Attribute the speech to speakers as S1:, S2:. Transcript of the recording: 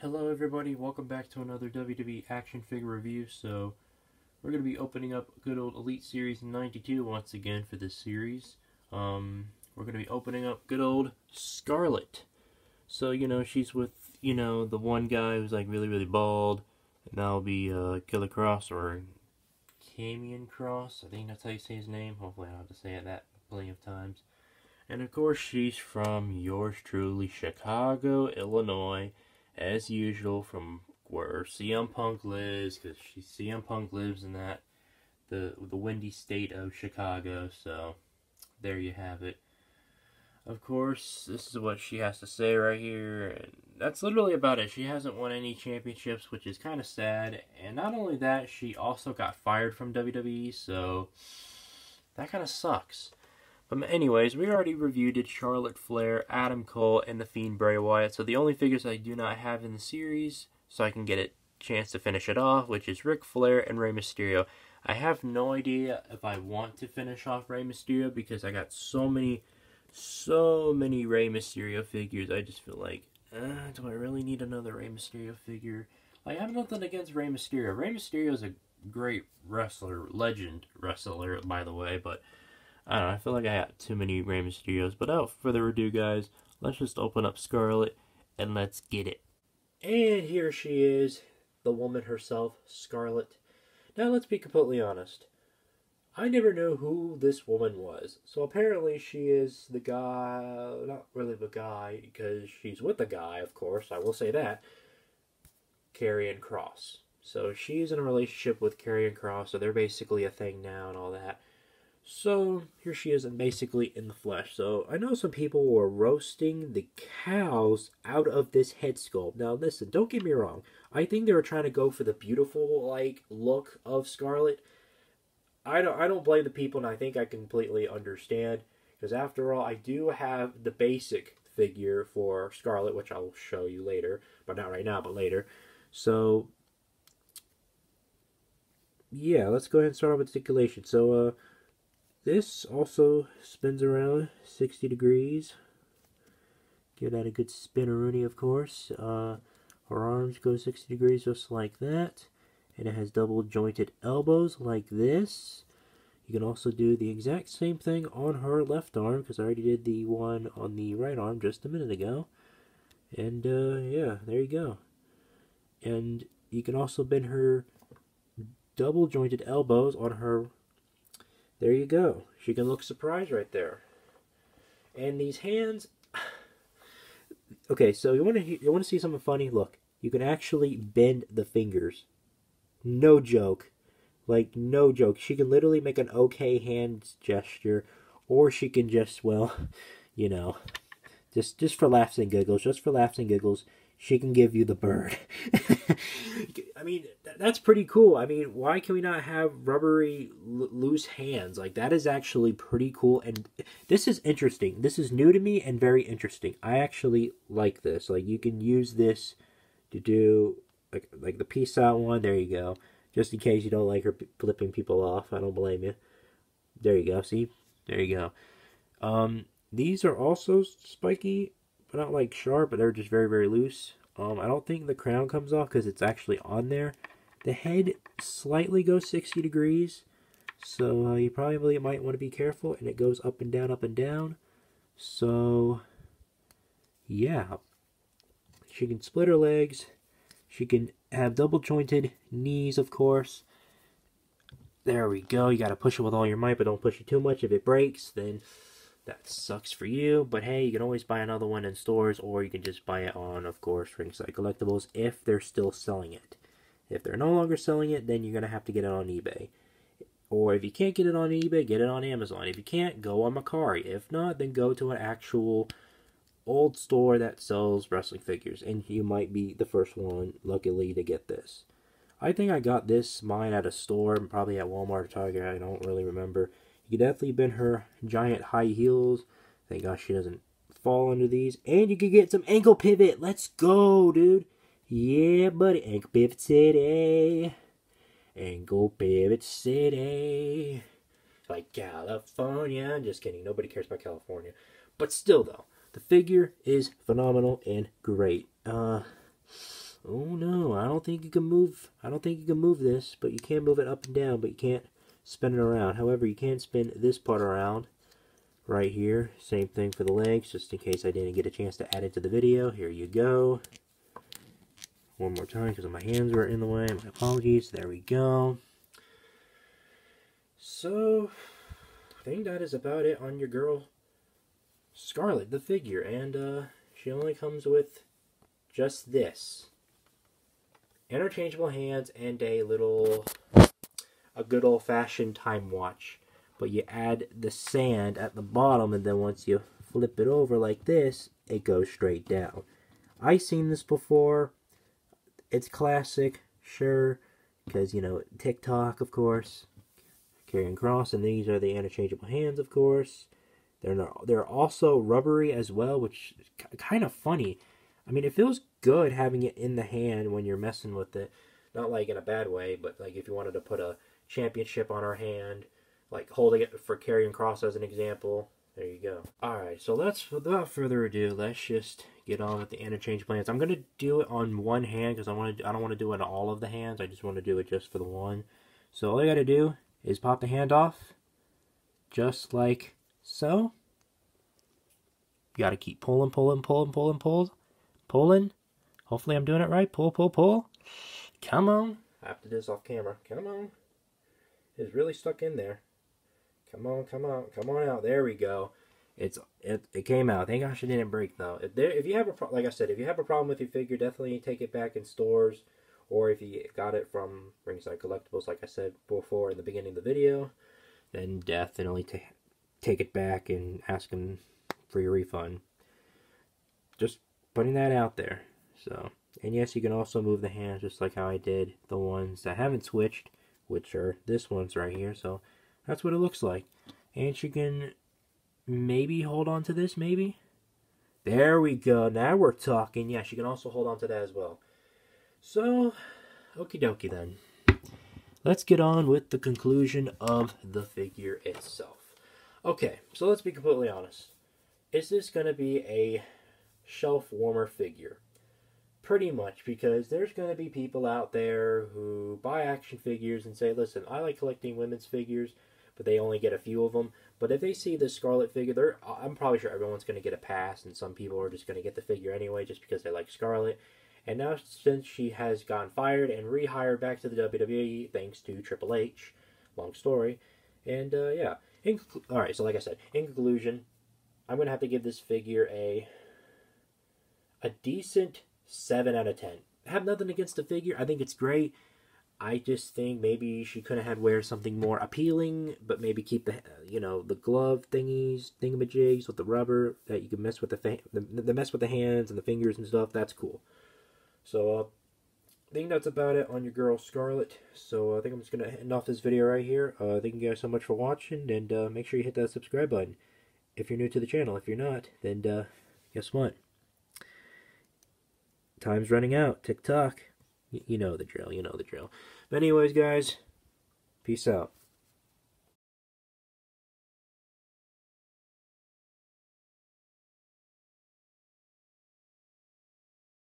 S1: Hello everybody, welcome back to another WWE action figure review. So, we're going to be opening up good old Elite Series 92 once again for this series. Um, we're going to be opening up good old Scarlett. So, you know, she's with, you know, the one guy who's like really, really bald. And that'll be uh, Killer Kross or Karrion Kross. I think that's how you say his name. Hopefully I don't have to say it that plenty of times. And of course, she's from yours truly, Chicago, Illinois as usual, from where CM Punk lives, because she CM Punk lives in that the the windy state of Chicago. So there you have it. Of course, this is what she has to say right here, and that's literally about it. She hasn't won any championships, which is kind of sad. And not only that, she also got fired from WWE, so that kind of sucks. But anyways, we already reviewed Charlotte Flair, Adam Cole, and The Fiend Bray Wyatt. So the only figures I do not have in the series, so I can get a chance to finish it off, which is Ric Flair and Rey Mysterio. I have no idea if I want to finish off Rey Mysterio because I got so many, so many Rey Mysterio figures. I just feel like, uh, do I really need another Rey Mysterio figure? I have nothing against Rey Mysterio. Rey Mysterio is a great wrestler, legend wrestler, by the way, but I don't know, I feel like I got too many Rey Mysterios. But without further ado, guys, let's just open up Scarlett and let's get it. And here she is, the woman herself, Scarlett. Now, let's be completely honest. I never knew who this woman was. So apparently she is the guy, not really the guy, because she's with the guy, of course, I will say that, Karrion Kross. So she's in a relationship with Karrion Kross, so they're basically a thing now and all that. So here she is and basically in the flesh. So I know some people were roasting the cows out of this head sculpt. Now listen, don't get me wrong. I think they were trying to go for the beautiful like look of Scarlett. I don't I don't blame the people and I think I completely understand. Because after all, I do have the basic figure for Scarlett, which I'll show you later. But not right now, but later. So yeah, let's go ahead and start off with articulation. So uh this also spins around 60 degrees. Give that a good spin, spinneroonie, of course. Uh, her arms go 60 degrees just like that. And it has double jointed elbows like this. You can also do the exact same thing on her left arm because I already did the one on the right arm just a minute ago. And uh, yeah, there you go. And you can also bend her double jointed elbows on her there you go. She can look surprised right there. And these hands. Okay, so you want to you want to see something funny? Look, you can actually bend the fingers. No joke. Like no joke. She can literally make an okay hand gesture or she can just well, you know, just just for laughs and giggles, just for laughs and giggles, she can give you the bird. I mean, that's pretty cool. I mean, why can we not have rubbery, loose hands? Like, that is actually pretty cool. And this is interesting. This is new to me and very interesting. I actually like this. Like, you can use this to do, like, like the peace out one. There you go. Just in case you don't like her flipping people off. I don't blame you. There you go. See? There you go. Um, these are also spiky not like sharp, but they're just very, very loose. Um, I don't think the crown comes off because it's actually on there. The head slightly goes 60 degrees, so uh, you probably might want to be careful, and it goes up and down, up and down. So, yeah. She can split her legs. She can have double jointed knees, of course. There we go. You got to push it with all your might, but don't push it too much. If it breaks, then that sucks for you, but hey, you can always buy another one in stores, or you can just buy it on, of course, Ringside Collectibles if they're still selling it. If they're no longer selling it, then you're going to have to get it on eBay. Or if you can't get it on eBay, get it on Amazon. If you can't, go on Mercari. If not, then go to an actual old store that sells wrestling figures, and you might be the first one, luckily, to get this. I think I got this mine at a store, probably at Walmart or Target, I don't really remember. You could definitely bend her giant high heels. Thank God she doesn't fall under these. And you could get some ankle pivot. Let's go, dude. Yeah, buddy. Ankle pivot city. Ankle pivot city. Like California. Just kidding. Nobody cares about California. But still, though, the figure is phenomenal and great. Uh, Oh no, I don't think you can move. I don't think you can move this, but you can move it up and down, but you can't spin it around. However, you can spin this part around right here. Same thing for the legs, just in case I didn't get a chance to add it to the video. Here you go. One more time because my hands were in the way. My apologies. There we go. So, I think that is about it on your girl Scarlett, the figure. And uh, she only comes with just this. Interchangeable hands and a little, a good old-fashioned time watch. But you add the sand at the bottom and then once you flip it over like this, it goes straight down. I've seen this before. It's classic, sure, because, you know, TikTok, of course, Karrion Kross, and these are the interchangeable hands, of course. They're, not, they're also rubbery as well, which is kind of funny. I mean, it feels good having it in the hand when you're messing with it. Not like in a bad way, but like if you wanted to put a championship on our hand, like holding it for Karrion Kross as an example. There you go. Alright, so let's, without further ado, let's just get on with the interchange plans. I'm to do it on one hand because I want to. I don't want to do it on all of the hands. I just want to do it just for the one. So all I got to do is pop the hand off, just like so. You got to keep pulling, pulling, pulling, pulling, pulling, pulling. Hopefully I'm doing it right. Pull, pull, pull. Come on. I have to do this off camera. Come on. It's really stuck in there. Come on, come on, come on out. There we go. It's it, it came out. Thank gosh it didn't break though. If there if you have a like I said, if you have a problem with your figure, definitely take it back in stores, or if you got it from Ringside Collectibles, like I said before in the beginning of the video, then definitely t- take it back and ask them for your refund. Just putting that out there. So, and yes, you can also move the hands just like how I did the ones that haven't switched, which are this ones right here. So that's what it looks like. And she can maybe hold on to this, maybe? There we go. Now we're talking. Yeah, she can also hold on to that as well. So, okie dokie then. Let's get on with the conclusion of the figure itself. Okay, so let's be completely honest. Is this going to be a shelf warmer figure? Pretty much, because there's going to be people out there who buy action figures and say, listen, I like collecting women's figures, but they only get a few of them. But if they see the Scarlett figure, I'm probably sure everyone's going to get a pass, and some people are just going to get the figure anyway just because they like Scarlett. And now, since she has gotten fired and rehired back to the WWE, thanks to Triple H, long story. And uh, yeah, in, all right. So like I said, in conclusion, I'm going to have to give this figure a a decent seven out of ten. I have nothing against the figure. I think it's great. I just think maybe she could have had wear something more appealing, but maybe keep the you know the glove thingies, thingamajigs with the rubber that you can mess with the, the the mess with the hands and the fingers and stuff. That's cool. So uh, I think that's about it on your girl Scarlett. So I think I'm just gonna end off this video right here. Uh, thank you guys so much for watching, and uh, make sure you hit that subscribe button if you're new to the channel. If you're not, then uh, guess what? Time's running out. TikTok. You know the drill. You know the drill. But anyways, guys, peace out.